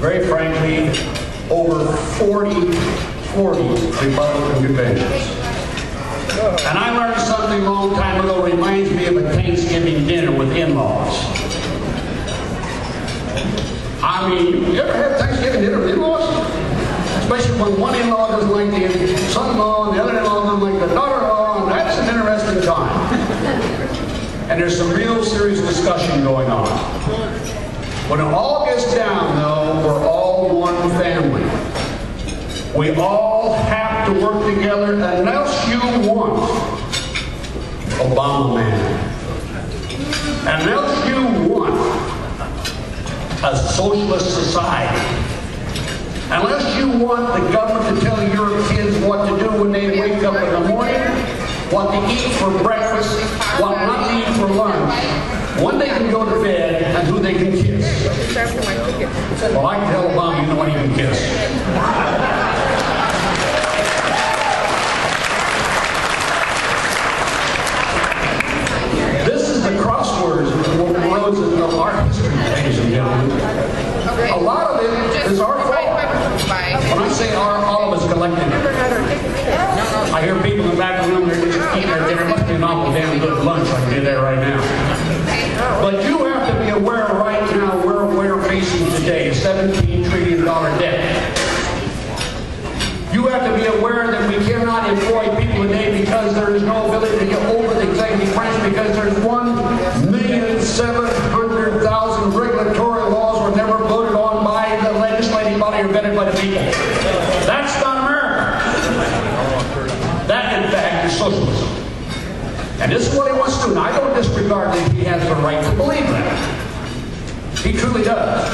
very frankly, over 40, 40 Republican conventions. And I learned something a long time ago, reminds me of a Thanksgiving dinner with in-laws. I mean, you ever had Thanksgiving dinner with in-laws? Especially when one in-law doesn't like the son-in-law and the other in-law doesn't like the daughter-in-law, and that's an interesting time. And there's some real serious discussion going on. When it all gets down, though, we're all one family. We all have to work together unless you want Obama man. Unless you want a socialist society. Unless you want the government to tell your kids what to do when they wake up in the morning, what to eat for breakfast, what not to eat for lunch, when they can go to bed, and who they can kiss. Well, I can tell Obama you know he can kiss. This is the crosswords roads of our history, ladies and gentlemen. A lot of it is our fault. When I say our, all of us collectively. I hear people in the back of the room, they're just eating their dinner. Must be an awful damn good lunch I can do there right now. But you have to be aware right now where we're facing today, a $17 trillion debt. You have to be aware that we cannot employ people today because there is no ability to get over the executive branch because there's 1,700,000 regulatory laws were never voted on by the legislative body or vetted by the people. That's not America. That, in fact, is socialism. And this is what he wants to do. And I don't disregard that he has the right to believe that. He truly does.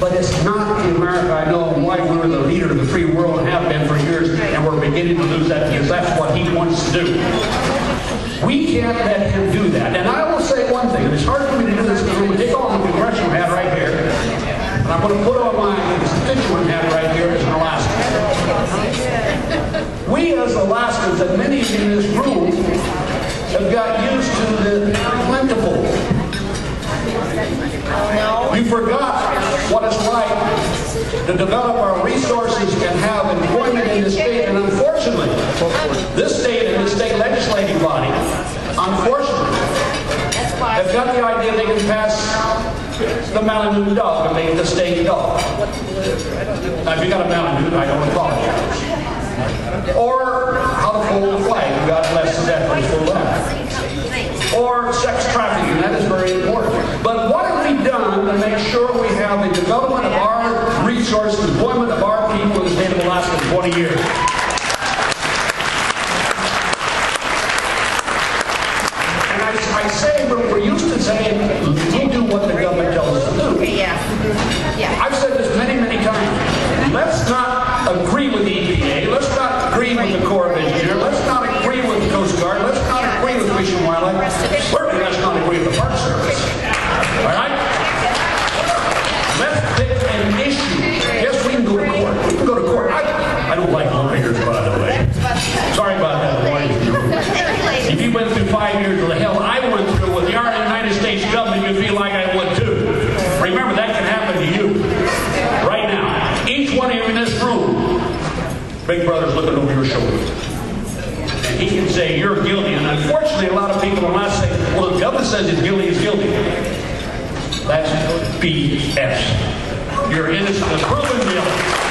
But it's not in America, I know, why we're the leader of the free world and have been for years, and we're beginning to lose that because that's what he wants to do. We can't let him do that. And I will say one thing, and it's hard for me to do this because I'm going to take off the congressional hat right here, and I'm going to put on my constituent hat right here as an Alaskan. We as Alaskans, and many in this room, have got used to the plentiful. You forgot what it's like to develop our resources and have employment in the state. And unfortunately, this state and the state legislative body, unfortunately, have got the idea they can pass the Malamute dog and make the state dog. Now, if you got a Malamute, I don't apologize. Or how to fold a flag. God bless the deaf for that. Or sex trafficking. That is very important. But what have we done to make sure we have the development of our resources, employment of our people in the state of Alaska in 20 years? And I, I say, but we're used to saying, Brother's looking over your shoulder. And he can say, you're guilty. And unfortunately, a lot of people will not say, well, the government says he's guilty, he's guilty. That's BS. You're innocent and proven guilty.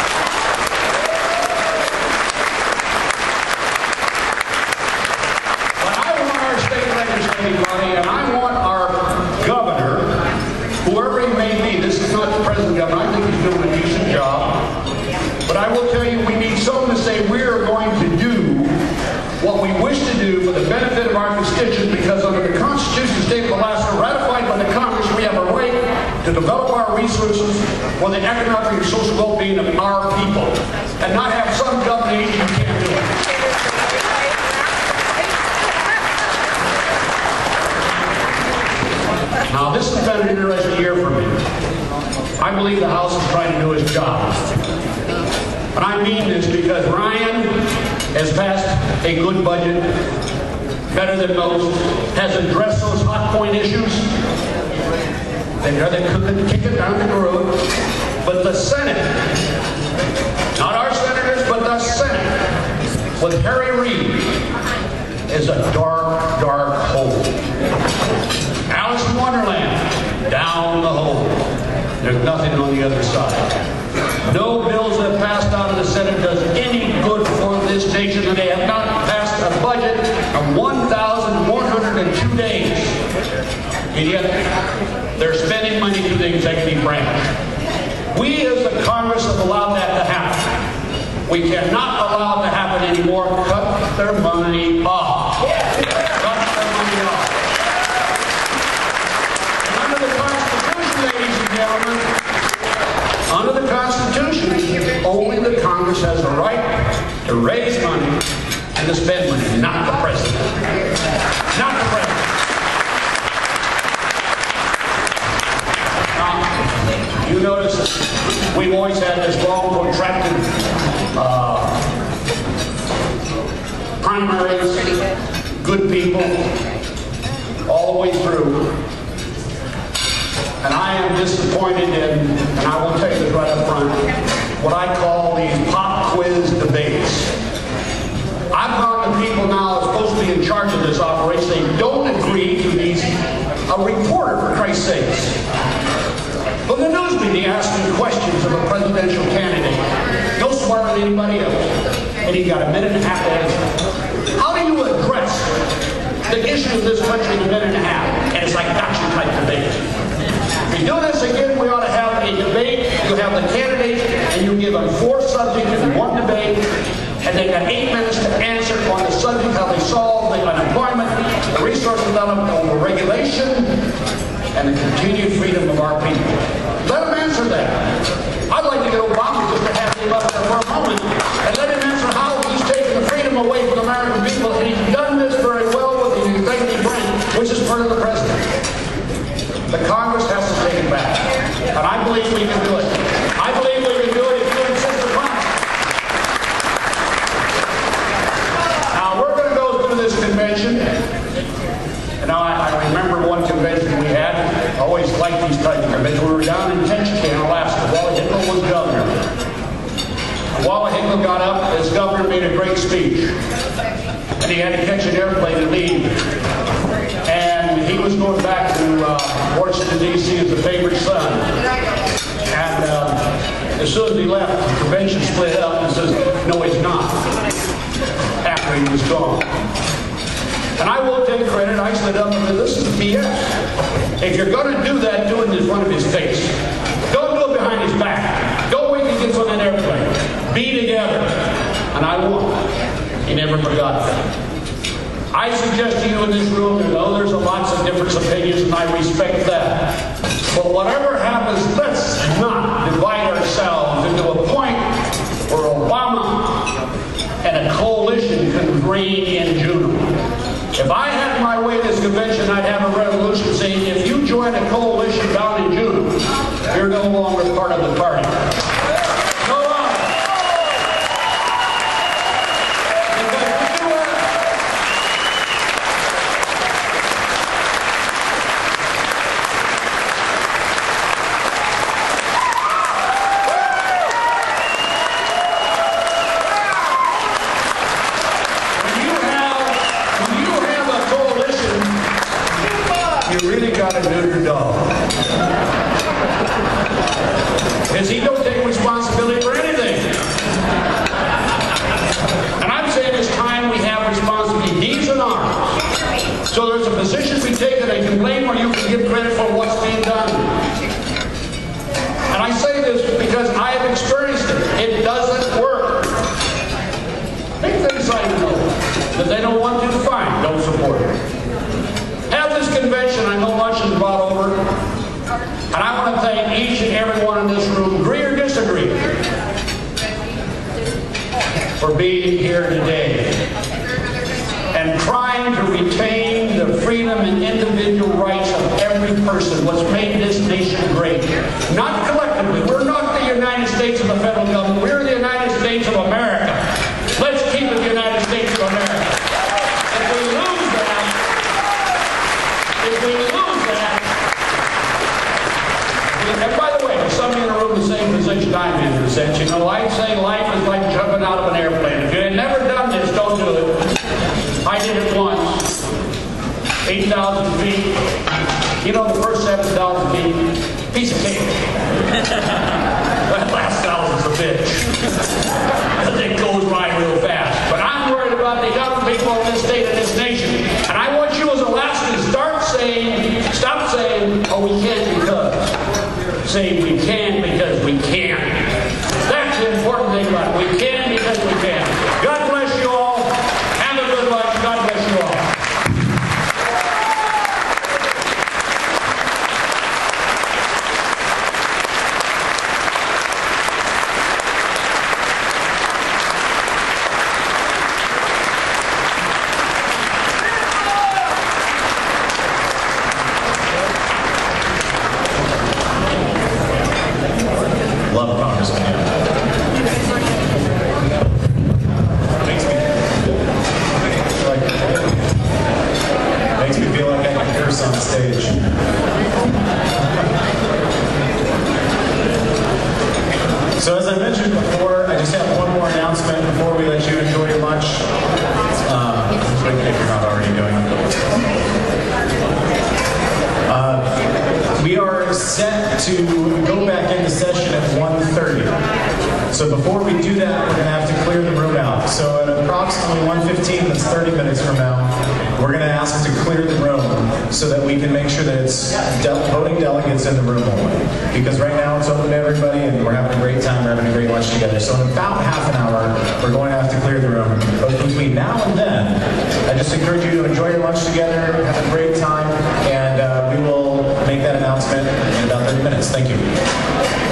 good budget, better than most, has addressed those hot point issues. They know they could kick it down the road. But the Senate, not our senators, but the Senate, with Harry Reid, is a dark, dark hole. Alice in Wonderland, down the hole. There's nothing on the other side. No bills that passed out of the Senate does any good for this nation. They have not passed a budget in 1,102 days. And yet, they're spending money through the executive branch. We as the Congress have allowed that to happen. We cannot allow it to happen anymore. Cut their money off. Cut their money off. And under the Constitution, ladies and gentlemen, the Constitution, only the Congress has a right to raise money and to spend money, not the President. He was gone. And I will take credit. I stood up and said, this is BS. If you're going to do that, do it in front of his face. Don't do it behind his back. Don't wait till he gets on an airplane. Be together. And I won. He never forgot that. I suggest to you in this room, and know, there's lots of different opinions, and I respect that, but whatever happens, let's not divide green in June. If I had my way this convention, I'd have a resolution saying if you join a coalition bound in Juneau, you're no longer part of the party. That, you know, I'd say life is like jumping out of an airplane. If you had never done this, don't do it. I did it once. 8,000 feet. You know, the first 7,000 feet, piece of cake. that last thousand's a bitch. It goes by real fast. But I'm worried about the young people in this state and this nation. And I want you as Alaskans to start saying, stop saying, oh, we can't because. Say we can open to everybody and we're having a great time, we're having a great lunch together. So in about half an hour, we're going to have to clear the room. But between now and then, I just encourage you to enjoy your lunch together, have a great time, and uh, we will make that announcement in about 30 minutes. Thank you.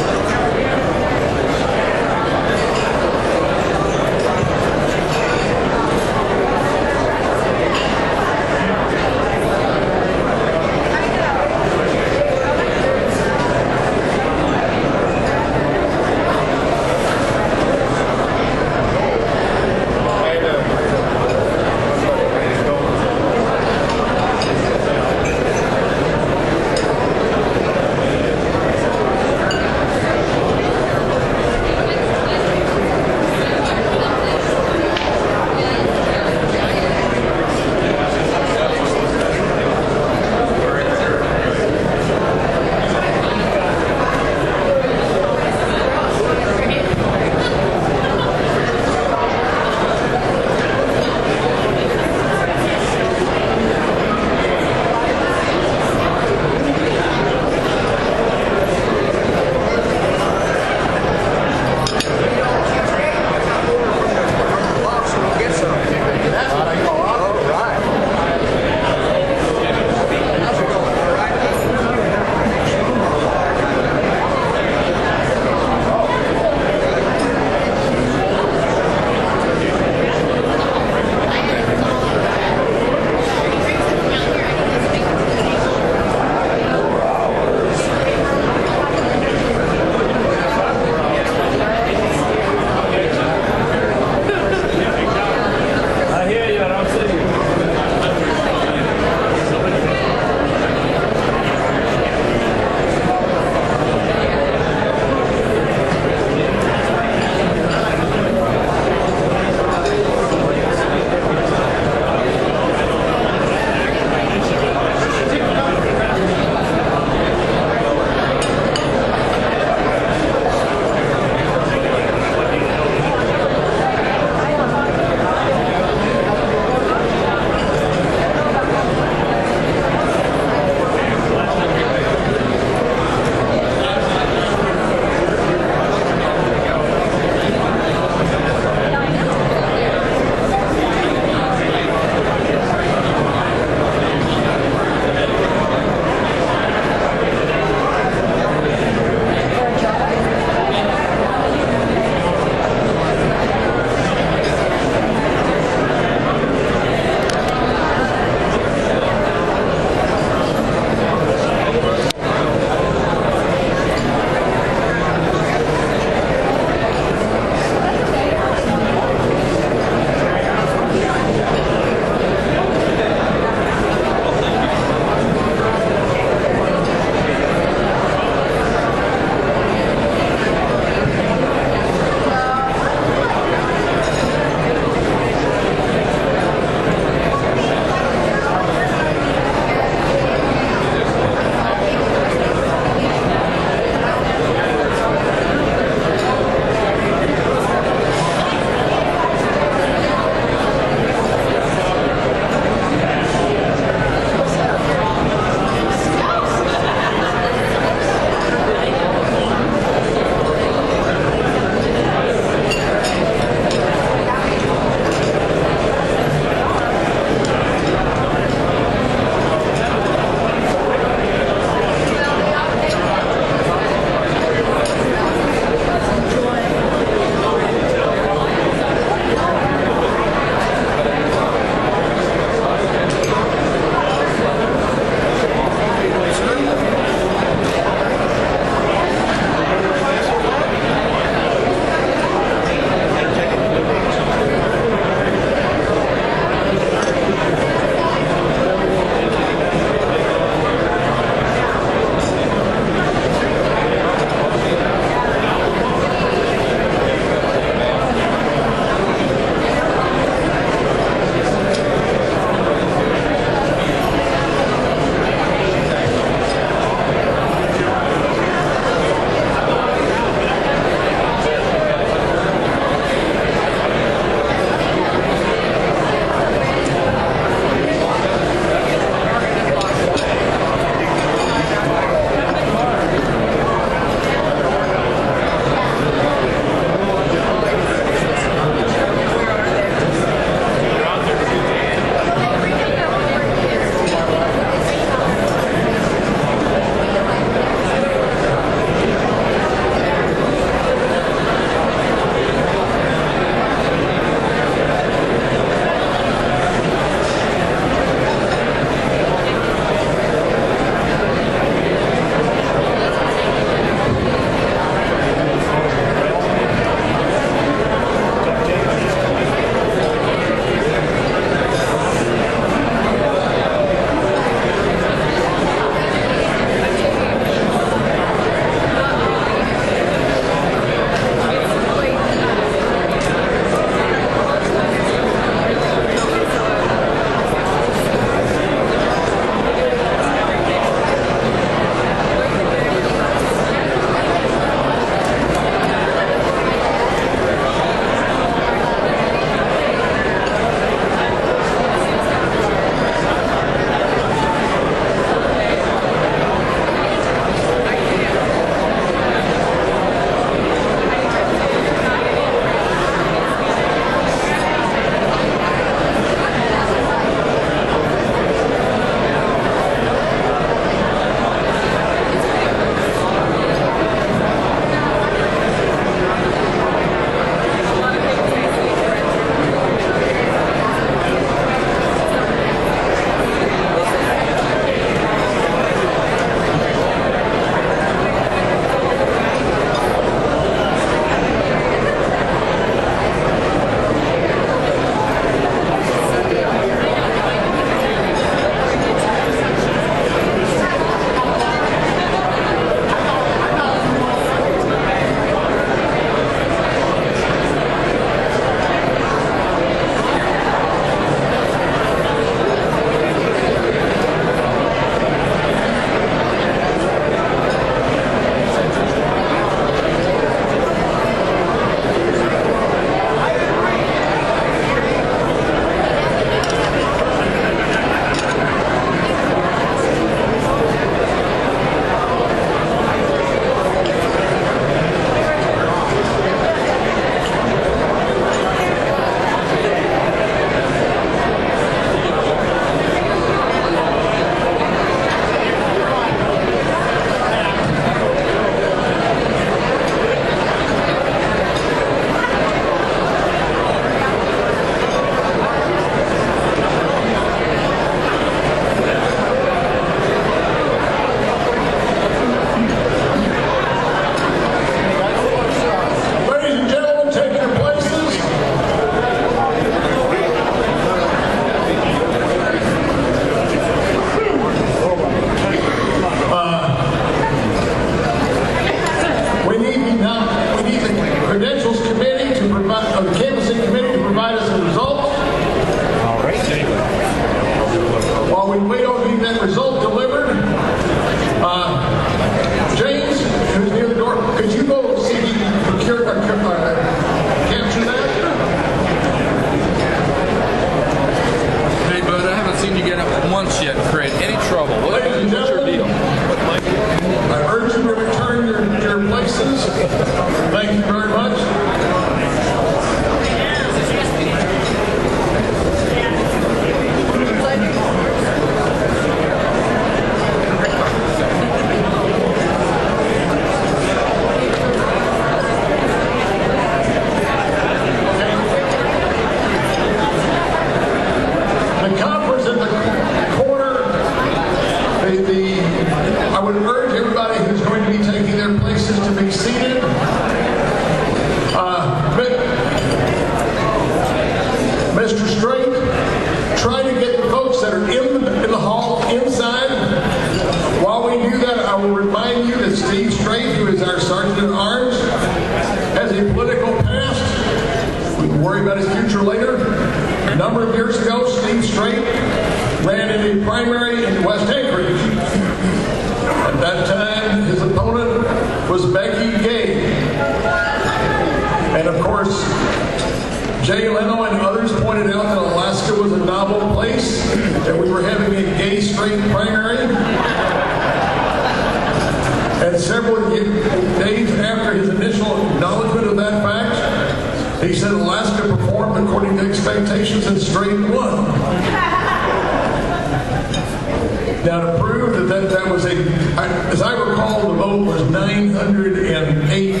The vote was 908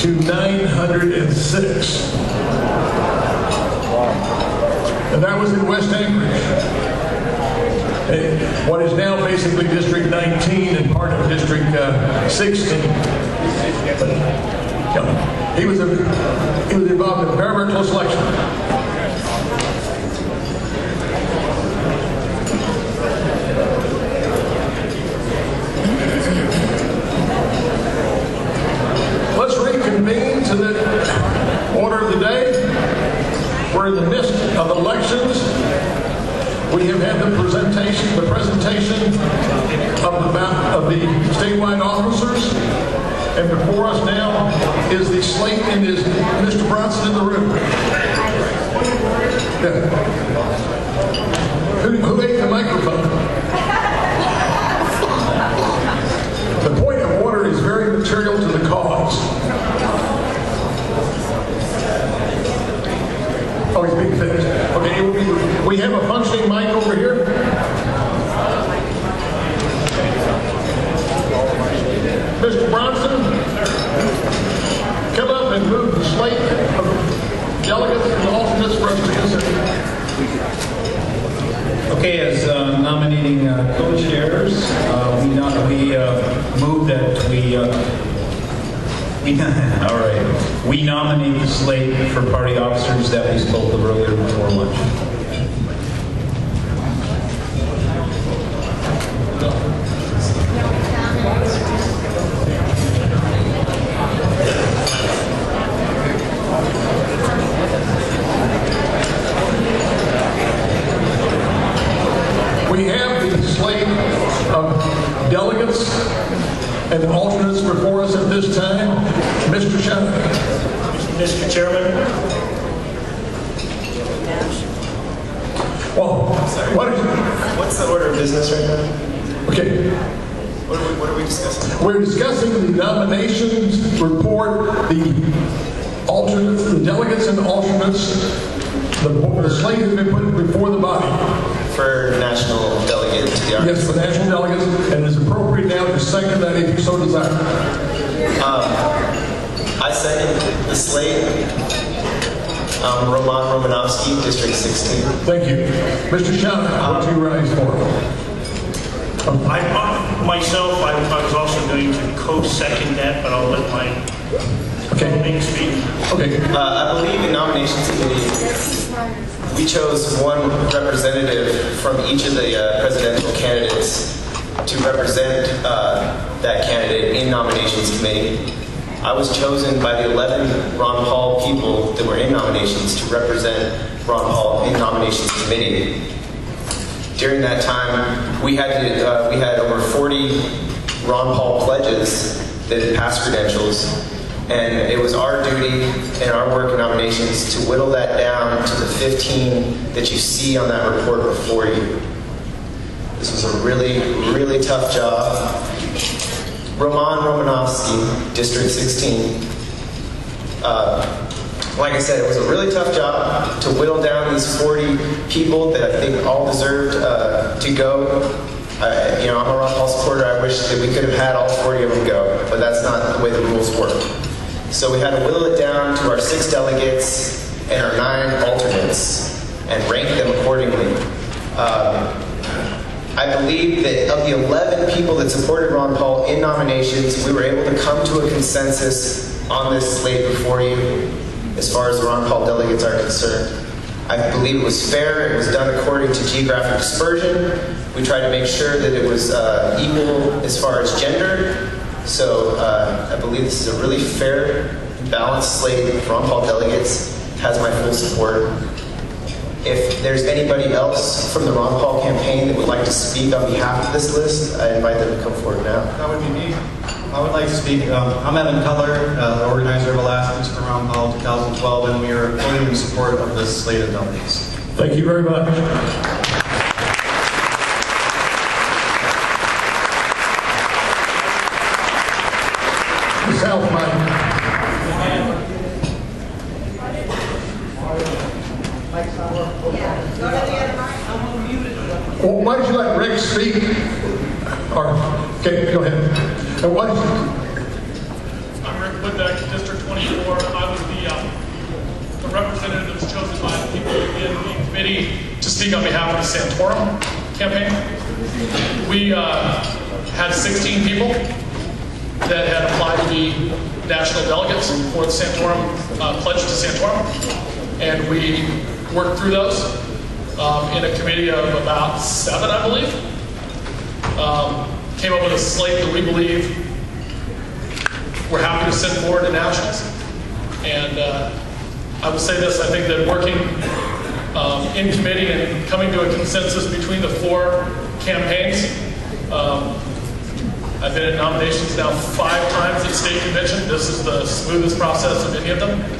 to 906. And that was in West Anchorage. Eh, What is now basically District 19 and part of District uh, 16. But, yeah, he was a, he was involved in very close election. Reconvene to the order of the day. We're in the midst of elections. We have had the presentation, the presentation of the of the statewide officers. And before us now is the slate and is Mr. Bronson in the room. Yeah. Who, who ate the microphone? The point of order is very material to the cause. Oh, he's being finished. Okay, it will be, we have a functioning mic over here. Mr. Bronson, come up and move the slate of delegates and alternates for us to consider. Okay, as uh, nominating uh, co-chairs, uh, we not, we uh, move that we, uh, we, all right, we nominate the slate for party officers. That we spoke of earlier before lunch. We have the slate of delegates and the alternates before us at this time. Mr. Shannon. Mr. Chairman, Well, what is, What's the order of business right now? okay, What are we, what are we discussing? we're discussing the nominations report, the alternates, the delegates and alternates. The, the slate has been put before the body. For national delegate to the Army. Yes, for national delegates, and it is appropriate now to second that if you so desire. I second the slate. Um, Roman Romanovsky, District 16. Thank you. Mr. Shannon, what do you rise for? I, uh, myself, I I was also going to co-second that, but I'll let my Okay, colleague speak. okay. Uh, I believe in nominations committee, we chose one representative from each of the uh, presidential candidates to represent uh, that candidate in nominations committee. I was chosen by the 11 Ron Paul people that were in nominations to represent Ron Paul in nominations committee. During that time, we had to, uh, we had over 40 Ron Paul pledges that had passed credentials, And it was our duty and our work in nominations to whittle that down to the 15 that you see on that report before you. This was a really, really tough job. Roman Romanovsky, District 16. Uh, like I said, it was a really tough job to whittle down these 40 people that I think all deserved uh, to go. I, you know, I'm a Ron Paul supporter. I wish that we could have had all 40 of them go, but that's not the way the rules work. So we had to whittle it down to our six delegates and our nine alternates and rank them accordingly. Um, I believe that of the 11 people that supported Ron Paul in nominations, we were able to come to a consensus on this slate before you as far as the Ron Paul delegates are concerned. I believe it was fair. It was done according to geographic dispersion. We tried to make sure that it was uh, equal as far as gender. So uh, I believe this is a really fair, balanced slate of Ron Paul delegates. Has my full support. If there's anybody else from the Ron Paul campaign that would like to speak on behalf of this list, I invite them to come forward now. That would be me. I would like to speak. Um, I'm Evan Cutler, uh, organizer of Alaskans for Ron Paul 2012, and we are fully in support of this slate of delegates. Thank you very much. Ms. Halfman. Well, why don't you let Rick speak? Or, okay, go ahead. And why don't you, I'm Rick Woodbeck, District 24. I was the, uh, the representative that was chosen by the people in the committee to speak on behalf of the Santorum campaign. We uh, had 16 people that had applied to be national delegates for the Santorum, to Santorum. And we worked through those um, in a committee of about seven, I believe. Um, came up with a slate that we believe we're happy to send forward to nationals. And uh, I will say this, I think that working um, in committee and coming to a consensus between the four campaigns, um, I've been in nominations now five times at state convention. This is the smoothest process of any of them.